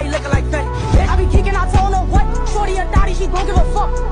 body looking like that? I be geeking, I told her what. Shorty a thotty, she gon' give a fuck.